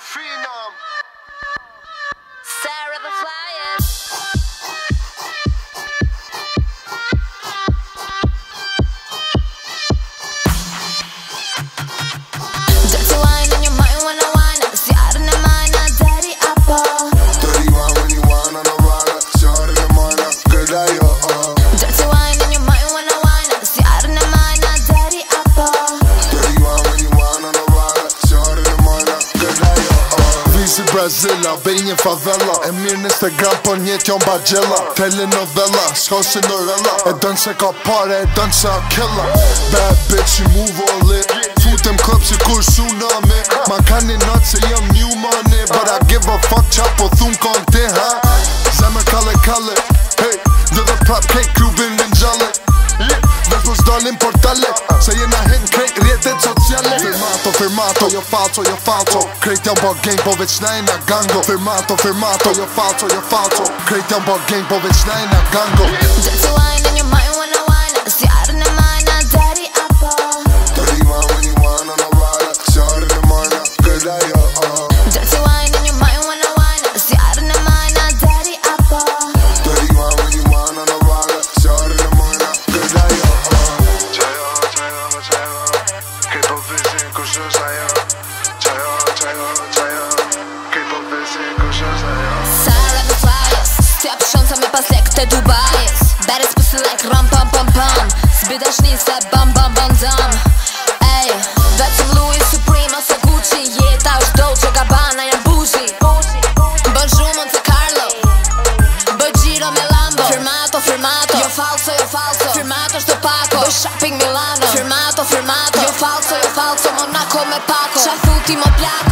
phenom. Sarah the Flyers. Brazila Veri një favela E mirë po në Instagram Por një tjon bagjela Tele novella Shko si Norella E dënë se ka pare E dënë se a kella Bad bitch you move all it Futem klëp si kur tsunami Ma ka një natë se jam new money But I give a fuck qa po thun kon ti ha Zemër kalle Hey Dhe dhe prap kek kruve firmato, io falso, io falso Krejtjam bak game poveç nejna gango Firmato, firmato, io falso, io falso Krejtjam bak game poveç nejna gango Just so I know K-pop vizin ku shë zajo Qajo, qajo, qajo K-pop vizin ku shë zajo Sara dhe fajës Ti apë shonë sa me pas lek të Dubajës Beres pësi like ram pam pam pam Sbi dash bam bam bam dam Ej, vetëm Louis Supreme ose Gucci Jeta është do që gabana jam bougie Bën shumën Carlo Bën Giro me Lambo Firmato, firmato Jo falso, jo falso Firmato është të Paco Bën shopping Milano Firmato, firmato Jo falso al pacco. C'è tutti ma piano.